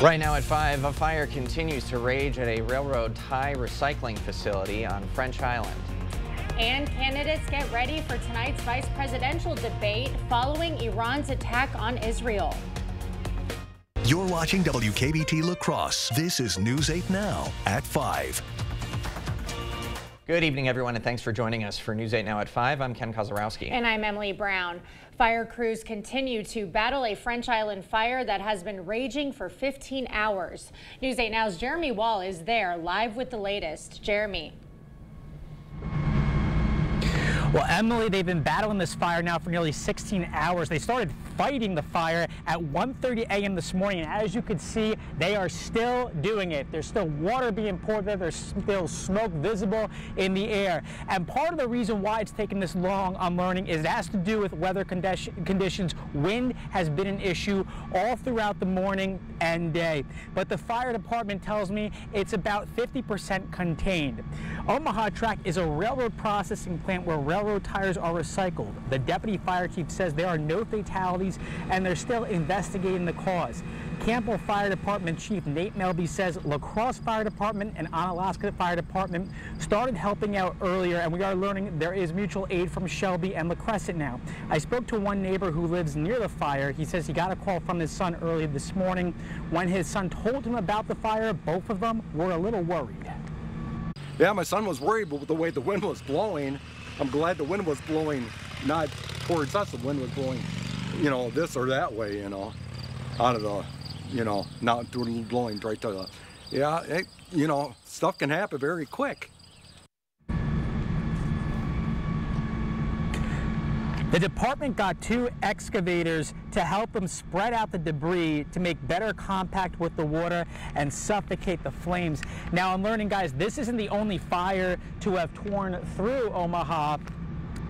Right now at 5, a fire continues to rage at a railroad tie recycling facility on French Island. And candidates get ready for tonight's vice presidential debate following Iran's attack on Israel. You're watching WKBT La Crosse. This is News 8 Now at 5. Good evening, everyone, and thanks for joining us for News 8 Now at 5. I'm Ken Kozarowski. And I'm Emily Brown. Fire crews continue to battle a French Island fire that has been raging for 15 hours. News 8 Now's Jeremy Wall is there live with the latest. Jeremy. Well, Emily, they've been battling this fire now for nearly 16 hours. They started fighting the fire at 1.30 a.m. this morning, and as you can see, they are still doing it. There's still water being poured there. There's still smoke visible in the air. And part of the reason why it's taken this long, I'm learning, is it has to do with weather conditions. Wind has been an issue all throughout the morning and day. But the fire department tells me it's about 50% contained. Omaha Track is a railroad processing plant where railroad railroad tires are recycled. The deputy fire chief says there are no fatalities and they're still investigating the cause. Campbell Fire Department Chief Nate Melby says La Crosse Fire Department and Onalaska Fire Department started helping out earlier and we are learning there is mutual aid from Shelby and La Crescent now. I spoke to one neighbor who lives near the fire. He says he got a call from his son early this morning. When his son told him about the fire, both of them were a little worried. Yeah, my son was worried but with the way the wind was blowing I'm glad the wind was blowing not towards us, the wind was blowing, you know, this or that way, you know, out of the, you know, not through blowing right to the, yeah, it, you know, stuff can happen very quick. The department got two excavators to help them spread out the debris to make better contact with the water and suffocate the flames. Now I'm learning, guys, this isn't the only fire to have torn through Omaha.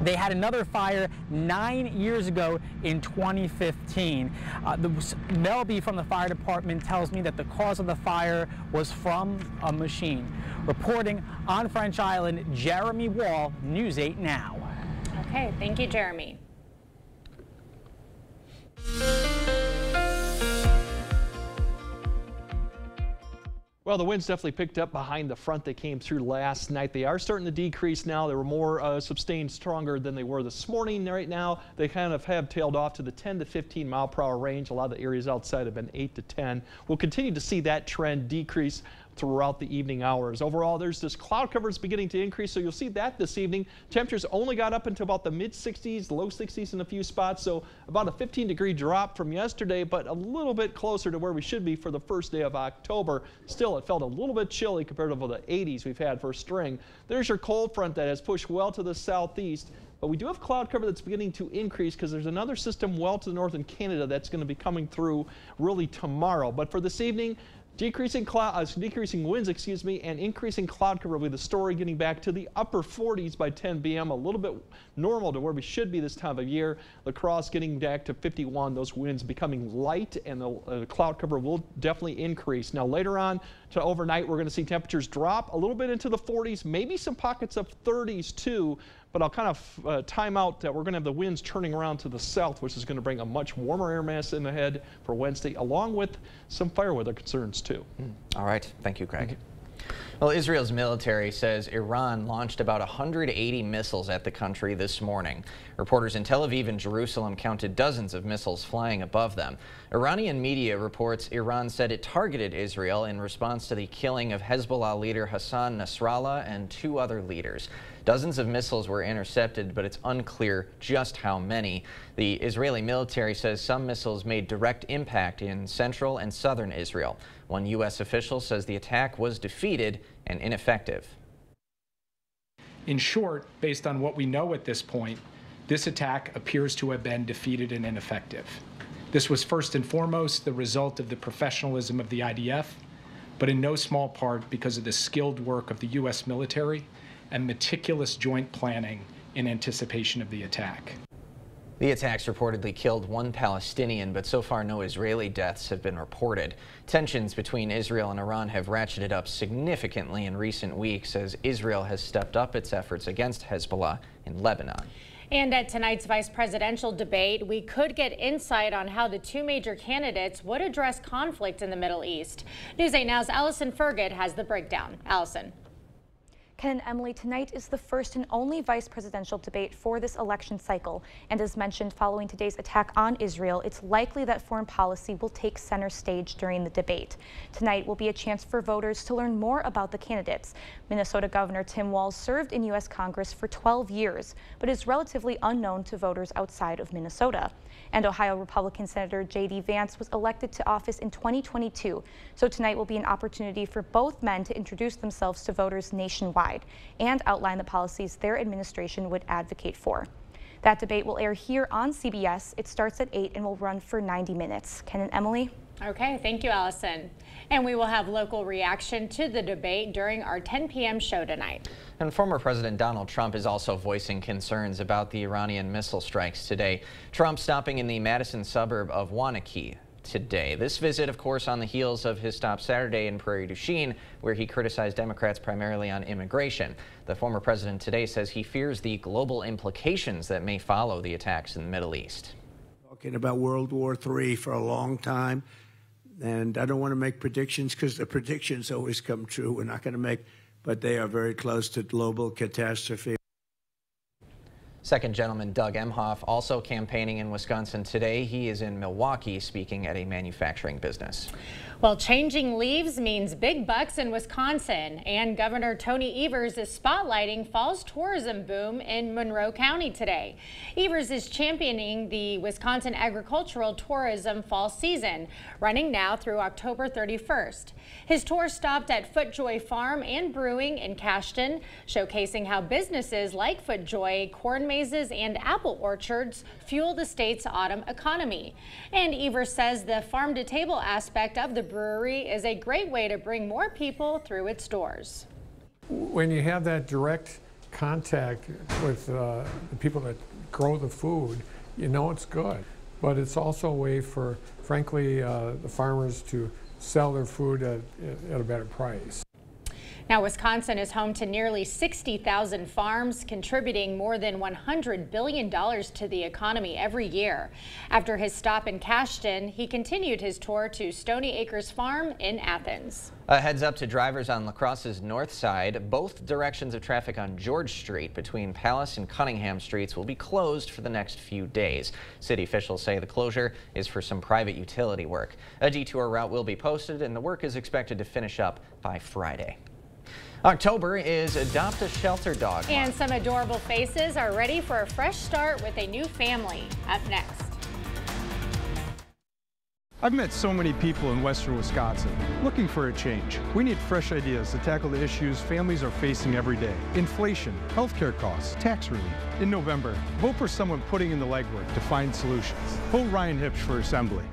They had another fire nine years ago in 2015. Uh, the, Melby from the fire department tells me that the cause of the fire was from a machine. Reporting on French Island, Jeremy Wall, News 8 Now. Okay, thank you, Jeremy. Well, the winds definitely picked up behind the front that came through last night. They are starting to decrease now. They were more uh, sustained stronger than they were this morning. Right now, they kind of have tailed off to the 10 to 15 mile per hour range. A lot of the areas outside have been 8 to 10. We'll continue to see that trend decrease throughout the evening hours. Overall, there's this cloud cover is beginning to increase, so you'll see that this evening. Temperatures only got up into about the mid 60s, low 60s in a few spots, so about a 15 degree drop from yesterday, but a little bit closer to where we should be for the first day of October. Still, it felt a little bit chilly compared to the 80s we've had for spring. There's your cold front that has pushed well to the southeast. But we do have cloud cover that's beginning to increase because there's another system well to the north in Canada that's going to be coming through really tomorrow. But for this evening, Decreasing, cloud, uh, decreasing winds, excuse me, and increasing cloud cover will be the story getting back to the upper 40s by 10 p.m. A little bit normal to where we should be this time of year. La Crosse getting back to 51. Those winds becoming light and the uh, cloud cover will definitely increase. Now later on to overnight, we're going to see temperatures drop a little bit into the 40s, maybe some pockets of 30s too but I'll kind of uh, time out that we're going to have the winds turning around to the south, which is going to bring a much warmer air mass in ahead for Wednesday, along with some fire weather concerns too. Mm. All right. Thank you, Craig. Well, Israel's military says Iran launched about 180 missiles at the country this morning. Reporters in Tel Aviv and Jerusalem counted dozens of missiles flying above them. Iranian media reports Iran said it targeted Israel in response to the killing of Hezbollah leader Hassan Nasrallah and two other leaders. Dozens of missiles were intercepted, but it's unclear just how many. The Israeli military says some missiles made direct impact in central and southern Israel. One U.S. official says the attack was defeated and ineffective. In short, based on what we know at this point, this attack appears to have been defeated and ineffective. This was first and foremost the result of the professionalism of the IDF, but in no small part because of the skilled work of the U.S. military and meticulous joint planning in anticipation of the attack. The attacks reportedly killed one Palestinian, but so far no Israeli deaths have been reported. Tensions between Israel and Iran have ratcheted up significantly in recent weeks as Israel has stepped up its efforts against Hezbollah in Lebanon. And at tonight's vice presidential debate, we could get insight on how the two major candidates would address conflict in the Middle East. News 8 Now's Allison Fergut has the breakdown. Allison. Ken and Emily, tonight is the first and only vice presidential debate for this election cycle. And as mentioned, following today's attack on Israel, it's likely that foreign policy will take center stage during the debate. Tonight will be a chance for voters to learn more about the candidates. Minnesota Governor Tim Walz served in U.S. Congress for 12 years, but is relatively unknown to voters outside of Minnesota. And Ohio Republican Senator J.D. Vance was elected to office in 2022. So tonight will be an opportunity for both men to introduce themselves to voters nationwide and outline the policies their administration would advocate for. That debate will air here on CBS. It starts at 8 and will run for 90 minutes. Ken and Emily? Okay, thank you, Allison. And we will have local reaction to the debate during our 10 p.m. show tonight. And former President Donald Trump is also voicing concerns about the Iranian missile strikes today. Trump stopping in the Madison suburb of Waunakee today. This visit, of course, on the heels of his stop Saturday in Prairie du Chien, where he criticized Democrats primarily on immigration. The former president today says he fears the global implications that may follow the attacks in the Middle East. Talking about World War III for a long time, and I don't want to make predictions because the predictions always come true. We're not going to make, but they are very close to global catastrophe. Second gentleman Doug Emhoff also campaigning in Wisconsin today. He is in Milwaukee speaking at a manufacturing business. Well, changing leaves means big bucks in Wisconsin, and Governor Tony Evers is spotlighting fall's tourism boom in Monroe County today. Evers is championing the Wisconsin agricultural tourism fall season, running now through October 31st. His tour stopped at FootJoy Farm and Brewing in Cashton, showcasing how businesses like FootJoy, corn mazes, and apple orchards fuel the state's autumn economy. And Evers says the farm-to-table aspect of the brewery is a great way to bring more people through its doors. When you have that direct contact with uh, the people that grow the food, you know it's good. But it's also a way for, frankly, uh, the farmers to sell their food at, at a better price. Now, Wisconsin is home to nearly 60,000 farms, contributing more than $100 billion to the economy every year. After his stop in Cashton, he continued his tour to Stony Acres Farm in Athens. A heads up to drivers on La Crosse's north side. Both directions of traffic on George Street between Palace and Cunningham Streets will be closed for the next few days. City officials say the closure is for some private utility work. A detour route will be posted and the work is expected to finish up by Friday. October is Adopt a Shelter Dog Month. And some adorable faces are ready for a fresh start with a new family. Up next. I've met so many people in western Wisconsin looking for a change. We need fresh ideas to tackle the issues families are facing every day. Inflation, healthcare costs, tax relief. In November, vote for someone putting in the legwork to find solutions. Vote Ryan Hipsch for Assembly.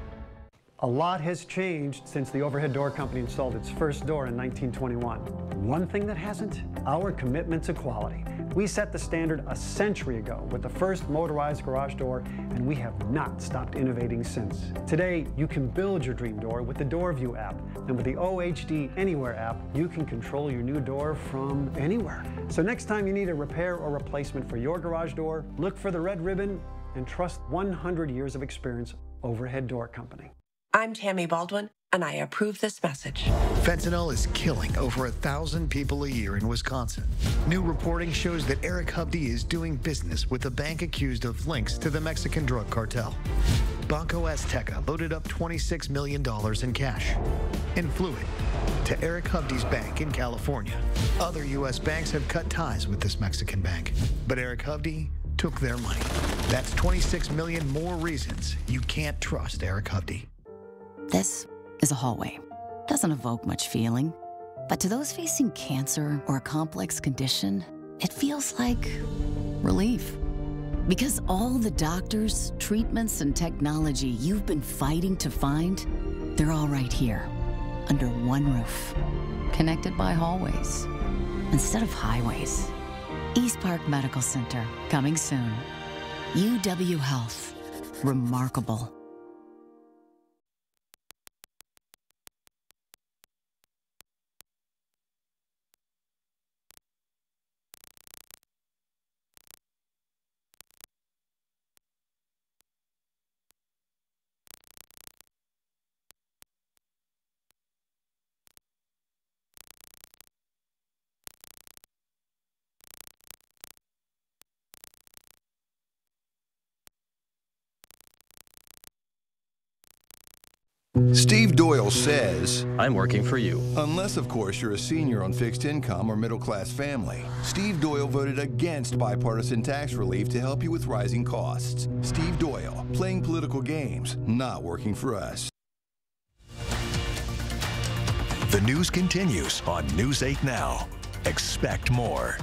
A lot has changed since the overhead door company installed its first door in 1921. One thing that hasn't? Our commitment to quality. We set the standard a century ago with the first motorized garage door, and we have not stopped innovating since. Today, you can build your dream door with the DoorView app, and with the OHD Anywhere app, you can control your new door from anywhere. So next time you need a repair or replacement for your garage door, look for the red ribbon and trust 100 years of experience Overhead Door Company. I'm Tammy Baldwin, and I approve this message. Fentanyl is killing over a thousand people a year in Wisconsin. New reporting shows that Eric Hovde is doing business with a bank accused of links to the Mexican drug cartel. Banco Azteca loaded up $26 million in cash and flew it to Eric Hovde's bank in California. Other U.S. banks have cut ties with this Mexican bank, but Eric Hovde took their money. That's 26 million more reasons you can't trust Eric Hovde. This is a hallway. Doesn't evoke much feeling. But to those facing cancer or a complex condition, it feels like relief. Because all the doctors, treatments, and technology you've been fighting to find, they're all right here, under one roof, connected by hallways instead of highways. East Park Medical Center, coming soon. UW Health, remarkable. Steve Doyle says, I'm working for you. Unless, of course, you're a senior on fixed income or middle class family. Steve Doyle voted against bipartisan tax relief to help you with rising costs. Steve Doyle, playing political games, not working for us. The news continues on News 8 Now. Expect more.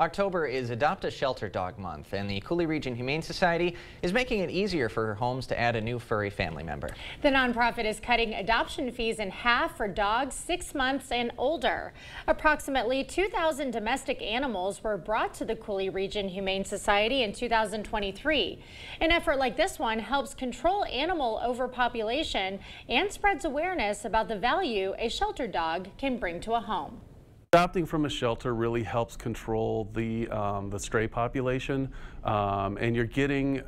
October is Adopt a Shelter Dog Month, and the Coulee Region Humane Society is making it easier for homes to add a new furry family member. The nonprofit is cutting adoption fees in half for dogs six months and older. Approximately 2,000 domestic animals were brought to the Coulee Region Humane Society in 2023. An effort like this one helps control animal overpopulation and spreads awareness about the value a shelter dog can bring to a home. Adopting from a shelter really helps control the um, the stray population, um, and you're getting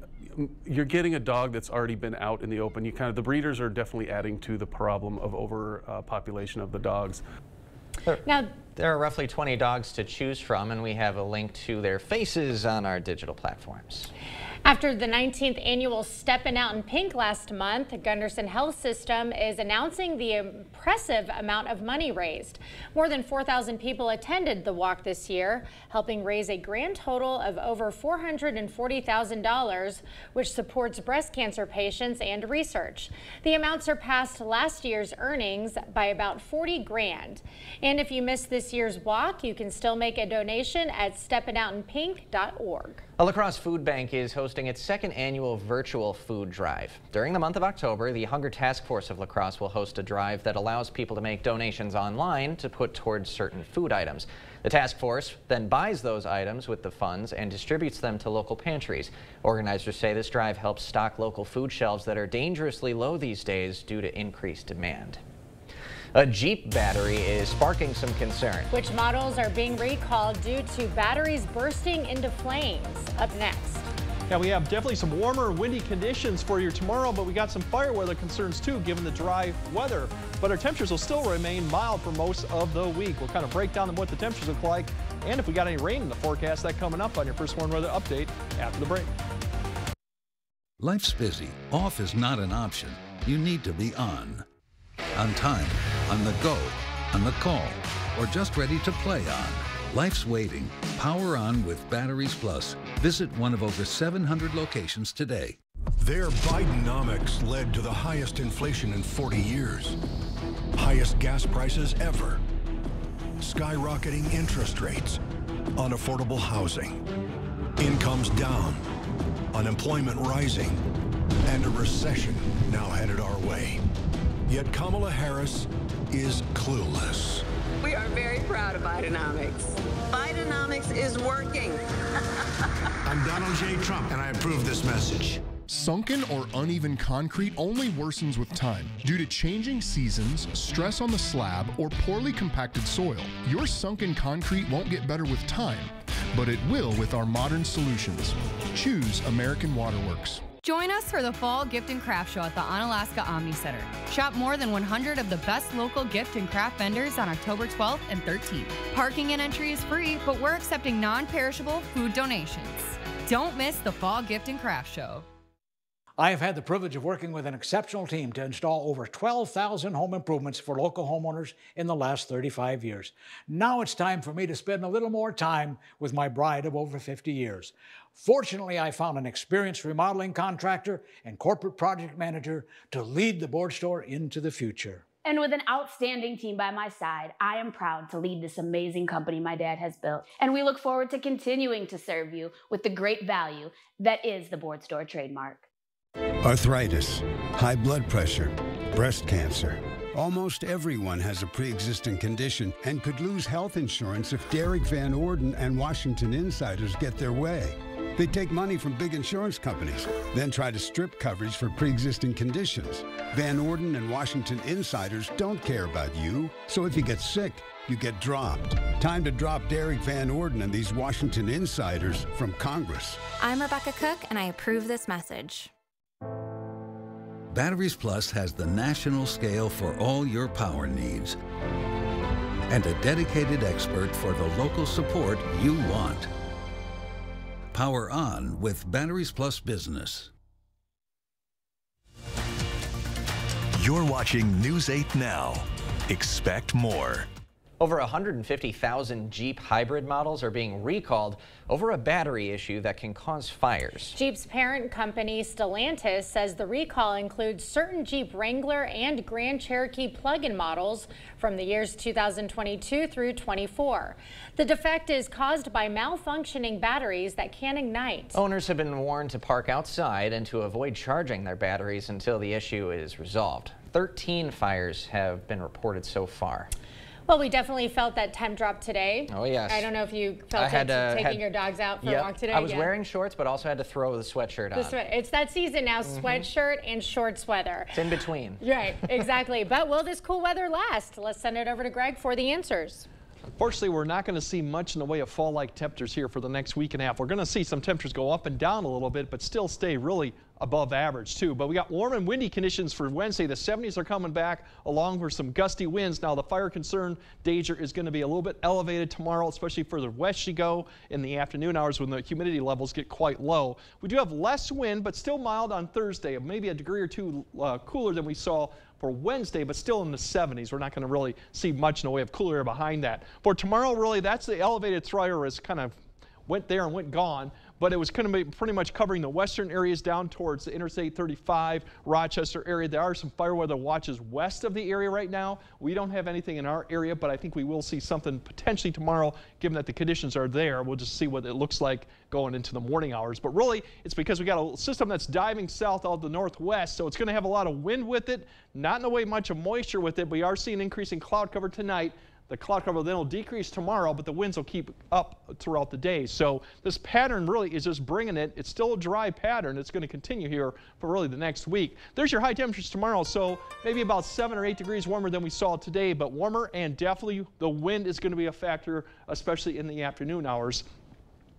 you're getting a dog that's already been out in the open. You kind of the breeders are definitely adding to the problem of overpopulation uh, of the dogs. Now, there are roughly 20 dogs to choose from, and we have a link to their faces on our digital platforms. After the 19th annual Steppin' Out in Pink last month, Gundersen Health System is announcing the impressive amount of money raised. More than 4,000 people attended the walk this year, helping raise a grand total of over $440,000, which supports breast cancer patients and research. The amount surpassed last year's earnings by about 40 grand. And if you missed this year's walk, you can still make a donation at steppinoutinpink.org. A La Crosse Food Bank is hosting its second annual virtual food drive. During the month of October, the Hunger Task Force of La Crosse will host a drive that allows people to make donations online to put towards certain food items. The task force then buys those items with the funds and distributes them to local pantries. Organizers say this drive helps stock local food shelves that are dangerously low these days due to increased demand. A Jeep battery is sparking some concern. Which models are being recalled due to batteries bursting into flames? Up next. Yeah, we have definitely some warmer, windy conditions for you tomorrow, but we got some fire weather concerns too, given the dry weather. But our temperatures will still remain mild for most of the week. We'll kind of break down what the temperatures look like, and if we got any rain in the forecast, that coming up on your first warm weather update after the break. Life's busy. Off is not an option. You need to be on. On time, on the go, on the call, or just ready to play on. Life's waiting. Power on with Batteries Plus. Visit one of over 700 locations today. Their Bidenomics led to the highest inflation in 40 years, highest gas prices ever, skyrocketing interest rates, unaffordable housing, incomes down, unemployment rising, and a recession now headed our way. Yet Kamala Harris is clueless. We are very proud of Bidenomics. Bidenomics is working. I'm Donald J. Trump, and I approve this message. Sunken or uneven concrete only worsens with time due to changing seasons, stress on the slab, or poorly compacted soil. Your sunken concrete won't get better with time, but it will with our modern solutions. Choose American Waterworks. Join us for the Fall Gift and Craft Show at the Onalaska Omni Center. Shop more than 100 of the best local gift and craft vendors on October 12th and 13th. Parking and entry is free, but we're accepting non perishable food donations. Don't miss the Fall Gift and Craft Show. I have had the privilege of working with an exceptional team to install over 12,000 home improvements for local homeowners in the last 35 years. Now it's time for me to spend a little more time with my bride of over 50 years. Fortunately, I found an experienced remodeling contractor and corporate project manager to lead the board store into the future. And with an outstanding team by my side, I am proud to lead this amazing company my dad has built. And we look forward to continuing to serve you with the great value that is the board store trademark. Arthritis, high blood pressure, breast cancer. Almost everyone has a pre existing condition and could lose health insurance if Derrick Van Orden and Washington insiders get their way. They take money from big insurance companies, then try to strip coverage for pre existing conditions. Van Orden and Washington insiders don't care about you, so if you get sick, you get dropped. Time to drop Derrick Van Orden and these Washington insiders from Congress. I'm Rebecca Cooke, and I approve this message. Batteries Plus has the national scale for all your power needs and a dedicated expert for the local support you want. Power on with Batteries Plus Business. You're watching News 8 Now. Expect more. Over 150,000 Jeep hybrid models are being recalled over a battery issue that can cause fires. Jeep's parent company Stellantis says the recall includes certain Jeep Wrangler and Grand Cherokee plug-in models from the years 2022 through 24. The defect is caused by malfunctioning batteries that can ignite. Owners have been warned to park outside and to avoid charging their batteries until the issue is resolved. 13 fires have been reported so far. Well, we definitely felt that temp drop today. Oh, yes. I don't know if you felt I had it to- taking had- your dogs out for Yep. a walk today. I was yeah. wearing shorts, but also had to throw the sweatshirt The on. sweat. It's that season now, Mhm. sweatshirt and shorts weather. It's in between. Right, exactly. but will this cool weather last? Let's send it over to Greg for the answers. Unfortunately, we're not going to see much in the way of fall-like temperatures here for the next week and a half. We're going to see some temperatures go up and down a little bit, but still stay really above average too. But we got warm and windy conditions for Wednesday. The 70s are coming back along with some gusty winds. Now the fire concern danger is going to be a little bit elevated tomorrow, especially further west you go in the afternoon hours when the humidity levels get quite low. We do have less wind, but still mild on Thursday, maybe a degree or two uh, cooler than we saw for Wednesday, but still in the 70s. We're not going to really see much in the way of cooler air behind that. For tomorrow, really, that's the elevated thrower is kind of went there and went gone, but it was going to be pretty much covering the western areas down towards the Interstate 35, Rochester area. There are some fire weather watches west of the area right now. We don't have anything in our area, but I think we will see something potentially tomorrow, given that the conditions are there. We'll just see what it looks like going into the morning hours. But really, it's because we got a system that's diving south out of the northwest, so it's going to have a lot of wind with it, not in the way much of moisture with it. But We are seeing increasing cloud cover tonight. The cloud cover then will decrease tomorrow, but the winds will keep up throughout the day. So this pattern really is just bringing it. It's still a dry pattern. It's going to continue here for really the next week. There's your high temperatures tomorrow. So maybe about seven or eight degrees warmer than we saw today, but warmer and definitely the wind is going to be a factor, especially in the afternoon hours.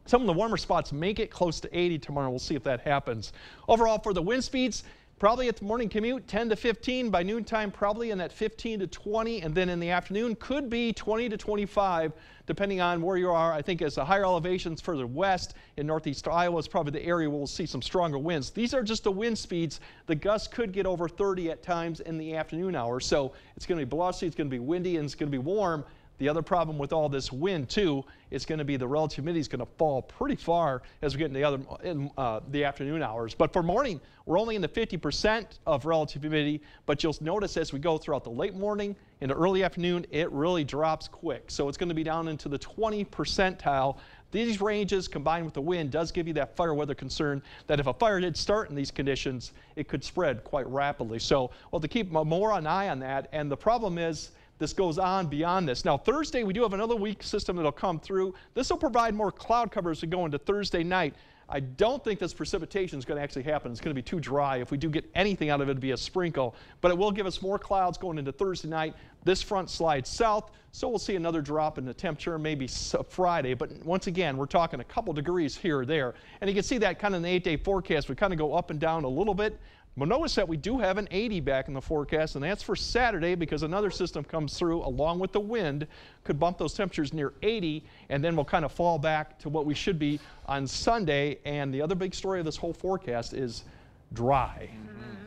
Some of the warmer spots may get close to 80 tomorrow. We'll see if that happens. Overall, for the wind speeds, probably at the morning commute, 10 to 15. By noontime, probably in that 15 to 20. And then in the afternoon, could be 20 to 25, depending on where you are. I think as the higher elevations further west in northeast Iowa is probably the area where we'll see some stronger winds. These are just the wind speeds. The gusts could get over 30 at times in the afternoon hours. So it's going to be blustery, it's going to be windy, and it's going to be warm. The other problem with all this wind too is going to be the relative humidity is going to fall pretty far as we get into the other in uh, the afternoon hours. But for morning, we're only in the 50% of relative humidity. But you'll notice as we go throughout the late morning into early afternoon, it really drops quick. So it's going to be down into the 20 percentile. These ranges combined with the wind does give you that fire weather concern that if a fire did start in these conditions, it could spread quite rapidly. So we'll have to keep more an eye on that. And the problem is this goes on beyond this. Now, Thursday, we do have another weak system that'll come through. This will provide more cloud cover as we go into Thursday night. I don't think this precipitation is going to actually happen. It's going to be too dry. If we do get anything out of it, it'll be a sprinkle. But it will give us more clouds going into Thursday night. This front slides south, so we'll see another drop in the temperature, maybe uh, Friday. But once again, we're talking a couple degrees here or there. And you can see that kind of in the eight-day forecast. We kind of go up and down a little bit. But notice that we do have an 80 back in the forecast, and that's for Saturday because another system comes through along with the wind, could bump those temperatures near 80, and then we'll kind of fall back to what we should be on Sunday. And the other big story of this whole forecast is dry.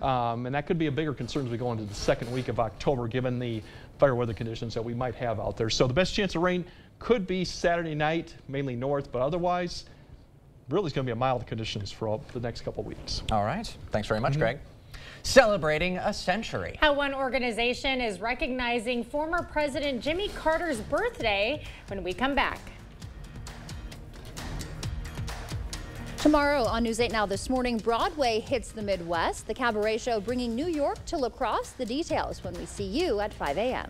Um, and that could be a bigger concern as we go into the second week of October, given the fire weather conditions that we might have out there. So the best chance of rain could be Saturday night, mainly north, but otherwise, really it's going to be a mild conditions for all, the next couple weeks. All right. Thanks very much, Mm-hmm. Greg. Celebrating a century. How one organization is recognizing former President Jimmy Carter's birthday when we come back. Tomorrow on News 8 Now this morning, Broadway hits the Midwest. The cabaret show bringing New York to La Crosse. The details when we see you at 5 a.m.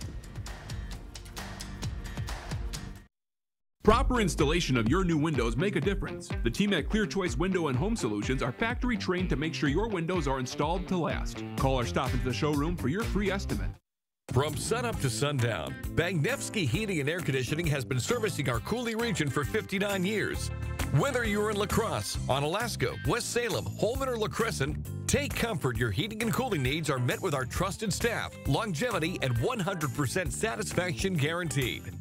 Proper installation of your new windows make a difference. The team at Clear Choice Window and Home Solutions are factory trained to make sure your windows are installed to last. Call or stop into the showroom for your free estimate. From sunup to sundown, Bagniefski Heating and Air Conditioning has been servicing our Coulee region for 59 years. Whether you're in La Crosse, Onalaska, West Salem, Holmen, or La Crescent, take comfort your heating and cooling needs are met with our trusted staff, longevity, and 100% satisfaction guaranteed.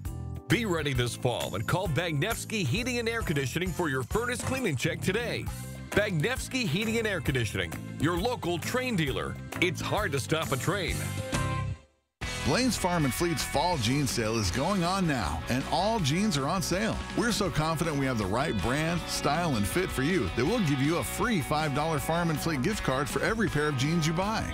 Be ready this fall and call Bagniefski Heating and Air Conditioning for your furnace cleaning check today. Bagniefski Heating and Air Conditioning, your local Trane dealer. It's hard to stop a Trane. Blaine's Farm and Fleet's fall jean sale is going on now, and all jeans are on sale. We're so confident we have the right brand, style, and fit for you that we'll give you a free $5 Farm and Fleet gift card for every pair of jeans you buy.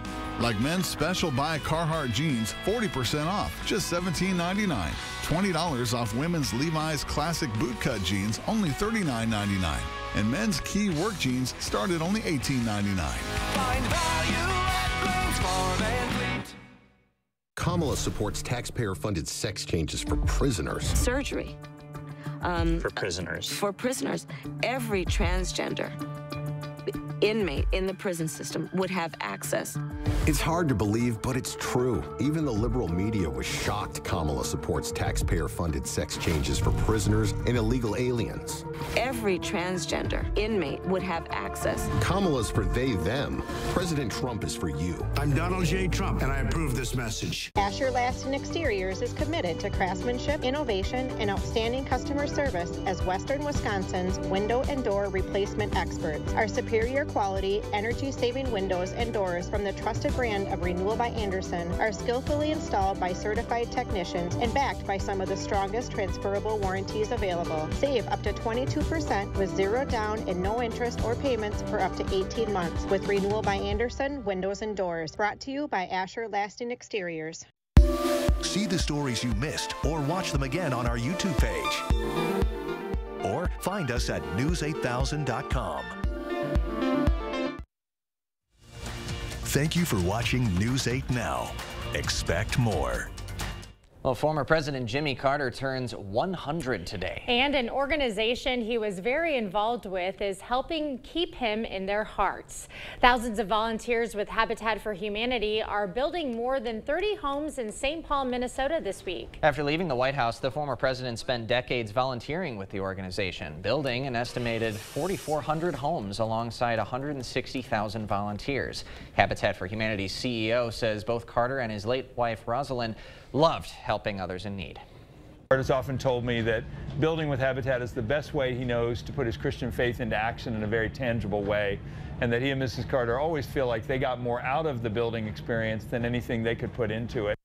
Like men's special buy Carhartt jeans, 40% off, just $17.99. $20 off women's Levi's classic bootcut jeans, only $39.99. And men's key work jeans start at only $18.99. Find value at Blaine's Farm and Fleet. Kamala supports taxpayer funded sex changes for prisoners. Surgery. Um, for prisoners. For prisoners. Every transgender inmate in the prison system would have access. It's hard to believe, but it's true. Even the liberal media was shocked Kamala supports taxpayer funded sex changes for prisoners and illegal aliens. Every transgender inmate would have access. Kamala's for they, them. President Trump is for you. I'm Donald J. Trump, and I approve this message. Asher Lasting Exteriors is committed to craftsmanship, innovation, and outstanding customer service as Western Wisconsin's window and door replacement experts. Our superior quality, energy saving windows and doors from the trusted brand of Renewal by Andersen are skillfully installed by certified technicians and backed by some of the strongest transferable warranties available. Save up to 22% with zero down and no interest or payments for up to 18 months with Renewal by Andersen Windows and Doors. Brought to you by Asher Lasting Exteriors. See the stories you missed or watch them again on our YouTube page. Or find us at news8000.com. Thank you for watching News 8 Now. Expect more. Well, former President Jimmy Carter turns 100 today. And an organization he was very involved with is helping keep him in their hearts. Thousands of volunteers with Habitat for Humanity are building more than 30 homes in St. Paul, Minnesota this week. After leaving the White House, the former president spent decades volunteering with the organization, building an estimated 4,400 homes alongside 160,000 volunteers. Habitat for Humanity's CEO says both Carter and his late wife, Rosalynn, loved helping others in need. Art has often told me that building with Habitat is the best way he knows to put his Christian faith into action in a very tangible way, and that he and Mrs. Carter always feel like they got more out of the building experience than anything they could put into it.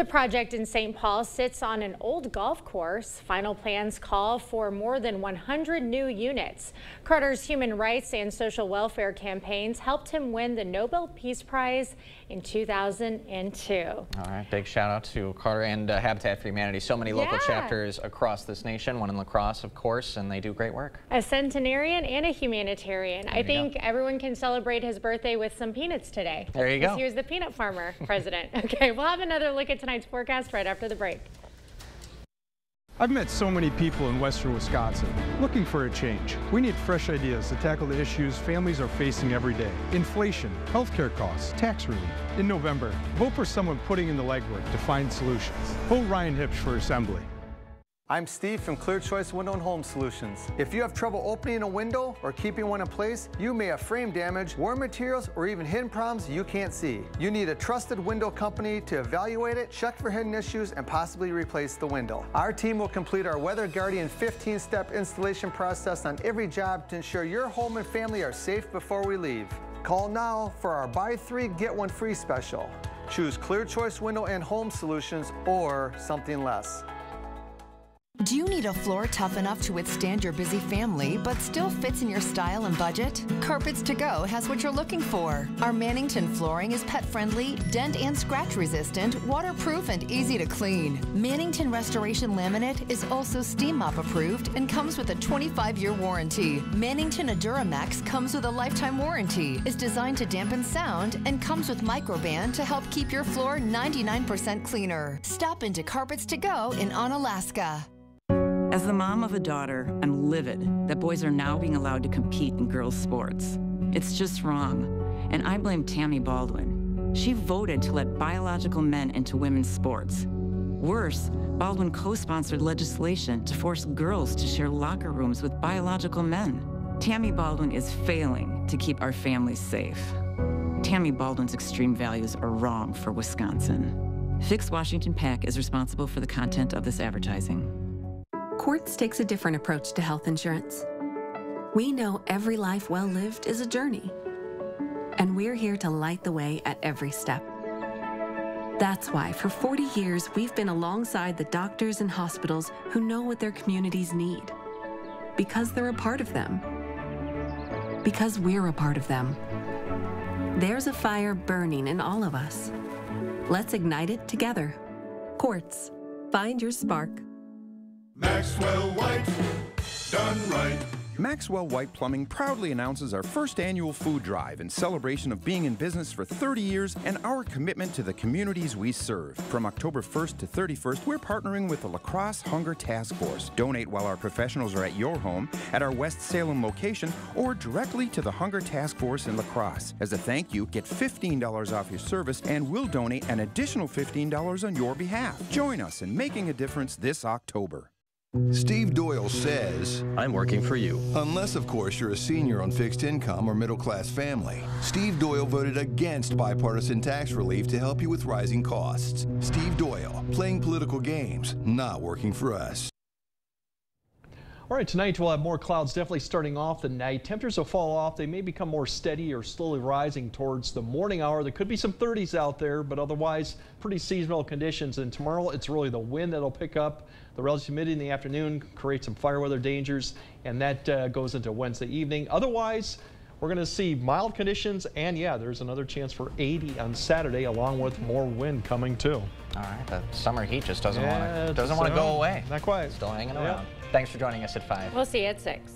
The project in St. Paul sits on an old golf course. Final plans call for more than 100 new units. Carter's human rights and social welfare campaigns helped him win the Nobel Peace Prize in 2002. All right, big shout out to Carter and uh, Habitat for Humanity. So many local Yeah. chapters across this nation, one in La Crosse, of course, and they do great work. A centenarian and a humanitarian. I you go. think everyone can celebrate his birthday with some peanuts today. There you go. He was the peanut farmer president. okay, we'll have another look at tonight's forecast right after the break. I've met so many people in western Wisconsin looking for a change. We need fresh ideas to tackle the issues families are facing every day. Inflation, healthcare costs, tax relief. In November, vote for someone putting in the legwork to find solutions. Vote Ryan Hipsch for Assembly. I'm Steve from Clear Choice Window and Home Solutions. If you have trouble opening a window or keeping one in place, you may have frame damage, worn materials, or even hidden problems you can't see. You need a trusted window company to evaluate it, check for hidden issues, and possibly replace the window. Our team will complete our Weather Guardian 15-step installation process on every job to ensure your home and family are safe before we leave. Call now for our buy three, get one free special. Choose Clear Choice Window and Home Solutions or something less. Do you need a floor tough enough to withstand your busy family but still fits in your style and budget? Carpets to Go has what you're looking for. Our Mannington flooring is pet friendly, dent and scratch resistant, waterproof, and easy to clean. Mannington Restoration Laminate is also steam mop approved and comes with a 25 year warranty. Mannington Aduramax comes with a lifetime warranty, is designed to dampen sound, and comes with Microban to help keep your floor 99% cleaner. Stop into Carpets to Go in Onalaska. As the mom of a daughter, I'm livid that boys are now being allowed to compete in girls' sports. It's just wrong. And I blame Tammy Baldwin. She voted to let biological men into women's sports. Worse, Baldwin co sponsored legislation to force girls to share locker rooms with biological men. Tammy Baldwin is failing to keep our families safe. Tammy Baldwin's extreme values are wrong for Wisconsin. Fix Washington PAC is responsible for the content of this advertising. Quartz takes a different approach to health insurance. We know every life well lived is a journey, and we're here to light the way at every step. That's why for 40 years we've been alongside the doctors and hospitals who know what their communities need. Because they're a part of them. Because we're a part of them. There's a fire burning in all of us. Let's ignite it together. Quartz. Find your spark. Maxwell White, done right. Maxwell White Plumbing proudly announces our first annual food drive in celebration of being in business for 30 years and our commitment to the communities we serve. From October 1st to 31st, we're partnering with the La Crosse Hunger Task Force. Donate while our professionals are at your home, at our West Salem location, or directly to the Hunger Task Force in La Crosse. As a thank you, get $15 off your service and we'll donate an additional $15 on your behalf. Join us in making a difference this October. Steve Doyle says, I'm working for you. Unless, of course, you're a senior on fixed income or middle class family. Steve Doyle voted against bipartisan tax relief to help you with rising costs. Steve Doyle, playing political games, not working for us. All right, tonight we'll have more clouds definitely starting off the night. Temperatures will fall off. They may become more steady or slowly rising towards the morning hour. There could be some 30s out there, but otherwise pretty seasonal conditions. And tomorrow it's really the wind that'll pick up. The relative humidity in the afternoon creates some fire weather dangers, and that uh, goes into Wednesday evening. Otherwise, we're going to see mild conditions, and yeah, there's another chance for 80 on Saturday, along with more wind coming too. All right, the summer heat just doesn't Yeah, want to doesn't want to go away. Not quite. Still hanging Yeah. around. Thanks for joining us at five. We'll see you at 6.